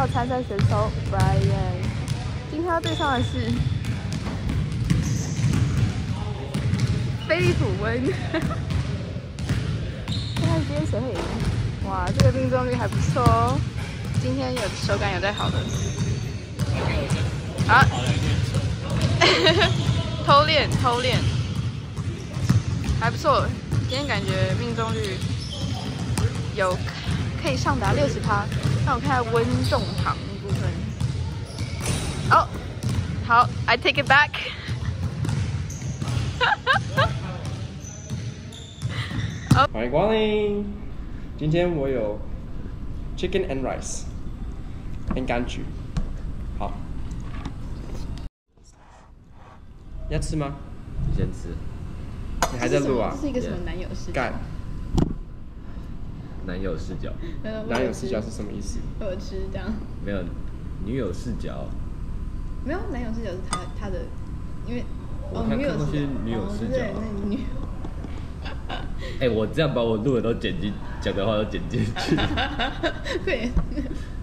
号参赛选手 Brian，今天要对上的是菲利普温。看看今天谁会赢？哇，这个命中率还不错哦。今天有手感有在好的。啊！偷练偷练，还不错。今天感觉命中率有可以上达六十趴。让我看下温重糖部分。哦，好，I take it back。欢迎光临。今天我有 chicken and rice，很柑橘。好，要吃吗？你先吃。你还在录啊？这是一个什么男友视角？干。男友视角。男友视角是什么意思？我吃这样。没有，女友视角。没有，男友视角是他他的，因为哦，女友视角。女友视角。女。哎，我这样把我录的都剪进，讲的话都剪进去。对。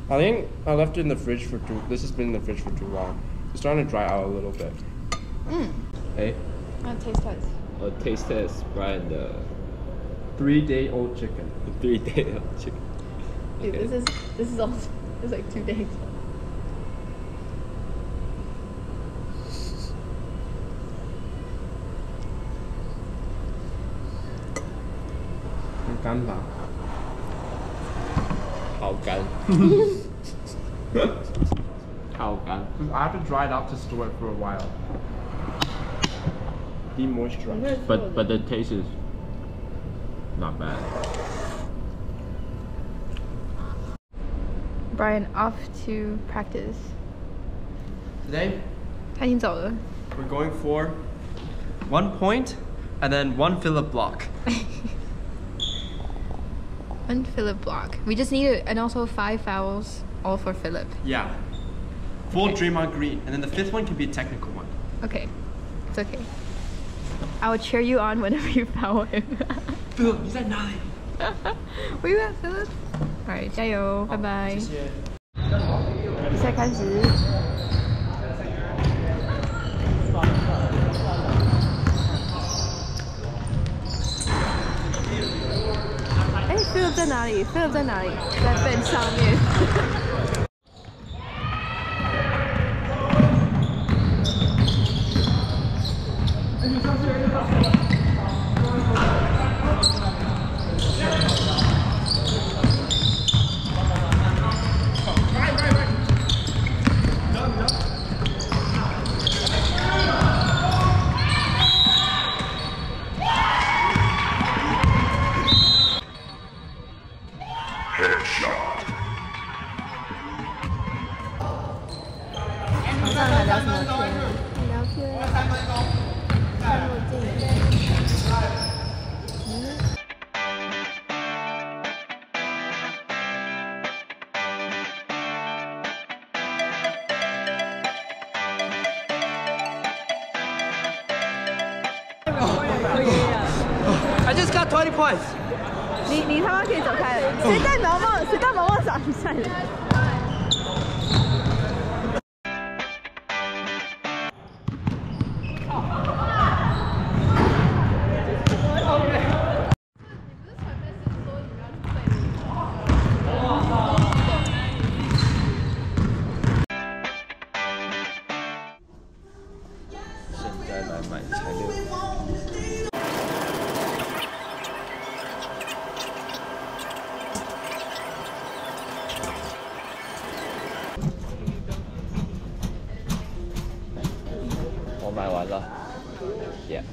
I think I left it in the fridge for too. This has been in the fridge for too long. It's starting to dry out a little bit. 嗯。哎。那 taste test. A taste test, Brian 的 three day old chicken. three days of chicken. Dude, okay. this is this is also it's like two days. Can that. How can? How can? I have to dry it out to store it for a while. Demoisturize. But but the taste is not bad. Brian off to practice. Today, 他已经走了。We're going for one point and then one Philip block. One Philip block. We just need it, and also five fouls, all for Philip. Yeah. Full okay. Draymond Green, and then the fifth one can be a technical one. Okay, it's okay. I will cheer you on whenever you foul him. Philip, he's at nine. Where you at, Philip? 哎加油拜拜。比赛开始。哎这个在哪里？这个在哪里？在背上面。你上次 Twenty points. 你你他妈可以走开了，谁带毛毛？谁带毛毛上比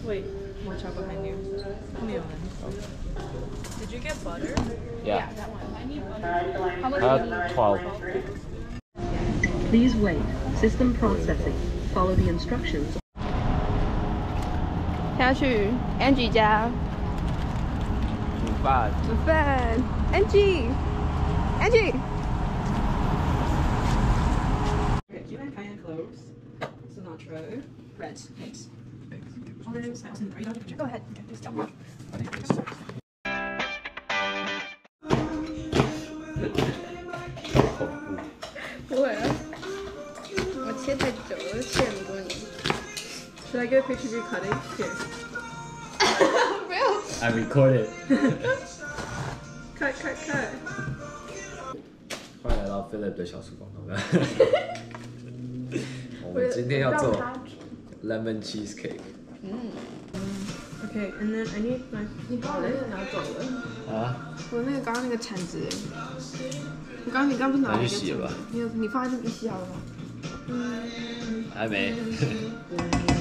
Wait, more chocolate behind you. Did you get butter? Yeah. that one. I need butter. How much? Uh, twelve. Please wait. System processing. Follow the instructions. 下去 Angie 家煮饭。煮饭，Angie，Angie。Cayenne cloves, cilantro, red eggs. Olives, are you done? Go ahead. Just tell me. 切太久了，切很多年。 Should I get a picture of you cutting? Here. 不要。 I recorded。 Cut, cut, cut. 欢迎来到 Philip 的小时光。我们今天要做 lemon cheesecake。 Okay, and then I need my. 你把我那个拿走了，啊，我那个刚刚那个铲子哎，你刚刚你刚不是拿了拿去洗了吧铲子？你有你放在这里洗好了吗？还没。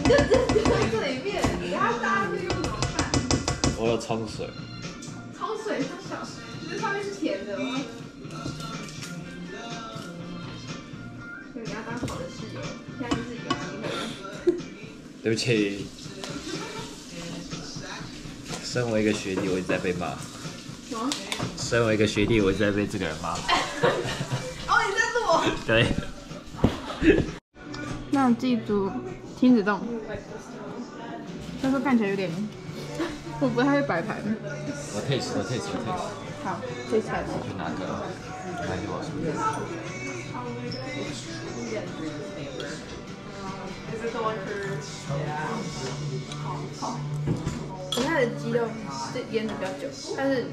这里面，等下大家会用怎么办？我有冲水。冲水它小，这上面是甜的吗？对，你要当好的室友，现在就是有机会。对不起。身为一个学弟，我一直在被骂。什么？身为一个学弟，我一直在被这个人骂。哦，你在录我。对。那记住亲子冻，他说看起来有点，我不太会摆盘。我 taste，我 taste，我 taste。好，退下子。就拿个，拿给我说。 Is it the one for? 可是它的鸡肉是腌的比较久，但是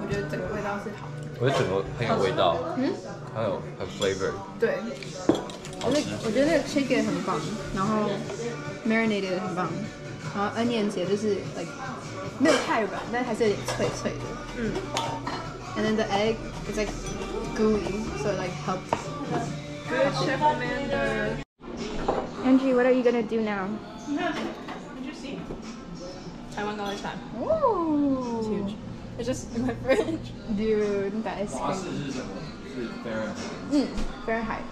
我觉得整个味道是好的。我觉得整个很有味道，嗯，很有很 flavor。对。我那我觉得那个 chicken 很棒，然后 marinated 很棒，然后 onions 也就是 like 没有太软，但还是有点脆脆的。嗯。 And then the egg is like gooey, so it like helps. Good Chef Amanda. Angie, what are you gonna do now? Taiwan Dollar Chai. Ooh. It's huge. It's just in my fridge. Dude, that is crazy. Mm, Fahrenheit.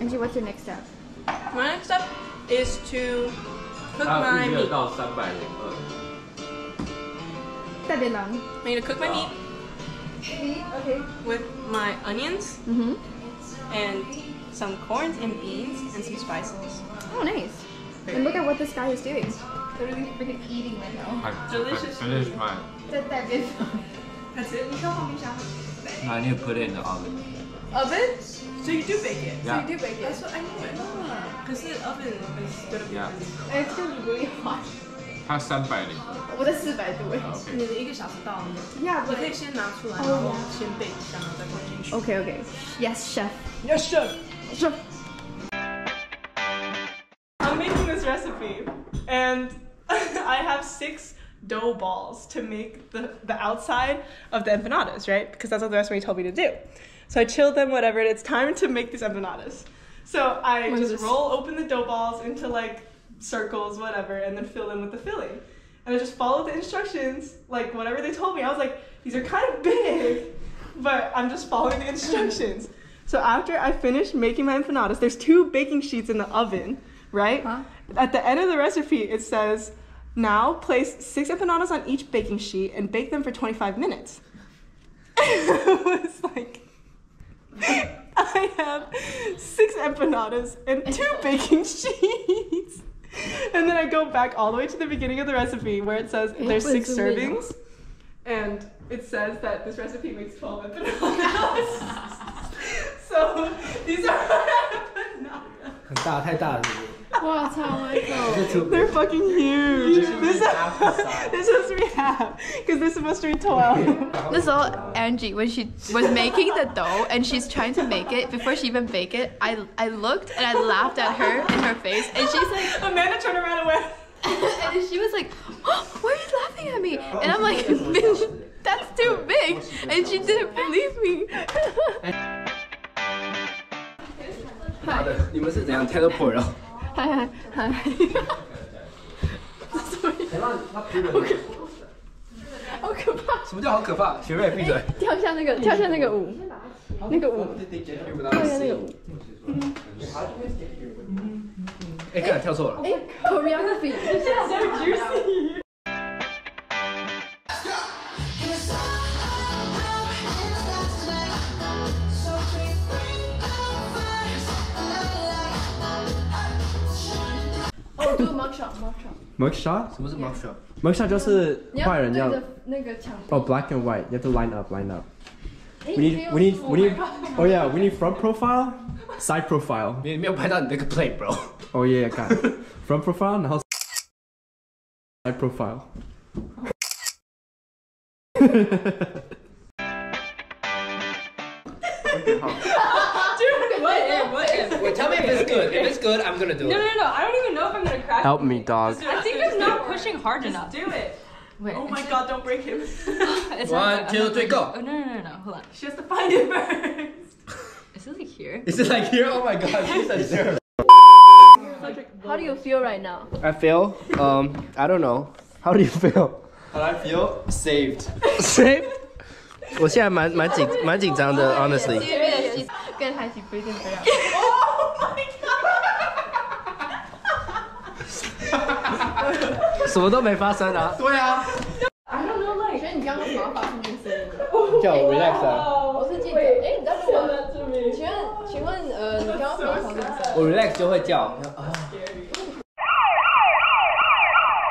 Angie, what's your next step? My next step is to cook my meat. 302. I need to cook my meat. Okay. With my onions mm -hmm. and some corns and beans and some spices. Oh, nice. And look at what this guy is doing. Literally freaking eating right now. Delicious Finish mine. 在带便当。 That's it. 你看放冰箱。 I need to put it in the oven. Oven? So you do bake it. Yeah. You do bake it. That's what I knew it. Because the oven is gonna be Yeah. busy. It's gonna be really hot. 它三百零。我在四百度哎。 OK。你的一个小时到了吗？ Yeah, 你可以先拿出来，然后先备一下，然后再放进去。 Okay, okay. Yes, chef. Yes, chef. Chef. And I have six dough balls to make the, the outside of the empanadas, right? Because that's what the recipe told me to do. So I chilled them, whatever, and it's time to make these empanadas. So I What just roll open the dough balls into like circles, whatever, and then fill them with the filling. And I just followed the instructions, like whatever they told me. I was like, these are kind of big, but I'm just following the instructions. So after I finished making my empanadas, there's two baking sheets in the oven, right? Huh? At the end of the recipe, it says, now place six empanadas on each baking sheet and bake them for 25 minutes. it was like, I have six empanadas and two baking sheets. And then I go back all the way to the beginning of the recipe where it says there's was six really servings. And it says that this recipe makes 12 empanadas. so these are empanadas. 很大，太大了，是不是？ 哇操，Michael！ They're fucking huge. This, this is we have because they're supposed to be 12. 那时候 Angie when she was making the dough and she's trying to make it before she even bake it, I I looked and I laughed at her in her face and she's like Amanda turned around and went. and she was like, "Why are you laughing at me?" And I'm like, "Bitch, that's too big," and she didn't believe me. 妈的，你们是怎样 teleport 啊？ 嗨嗨嗨！好可怕！什么叫好可怕？学妹闭嘴。跳下那个，跳下那个舞，那个舞，跳下那个舞。哎，刚才跳错了。哎，choreography。mug shot. mug shot？什么是 mug shot？ mug shot 就是你要坏人要对着那个墙壁。哦 black and white，you have to line up line up。 We need, we need, we need. Oh yeah, we need front profile, side profile. 你没有拍到你那个 play bro。 Oh yeah, got it. front profile 然后 side profile. What if? What if? Wait, tell me if it's good. If it's good, I'm gonna do No, no, it. no, no. I don't even know if I'm gonna crack. Help me, dog. I think it's not pushing hard enough. Do it. Wait. Oh my god, don't break him. It's One, not, two, three, go. Oh, no, no, no, no. Hold on. she has to find it first. Is it like here? Is it like here? Oh my god, she's a zero. How do you feel right now? I feel, um, I don't know. How do you feel? How do I feel? Saved. Saved? 我现在蛮蛮紧蛮紧张的，honestly。 跟他一起飞进飞啊！Oh my god. 什么都没发生啊。对啊。我觉得你刚刚怎么发出这个声音？叫我 relax 啊。我是记者，哎，你在录吗？请问，请问，呃，你刚刚发出这个声音？我 relax 就会叫。啊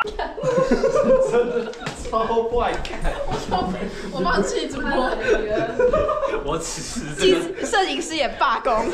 真的超不爱看。我放弃主播，我此时这个。摄影师也罢工。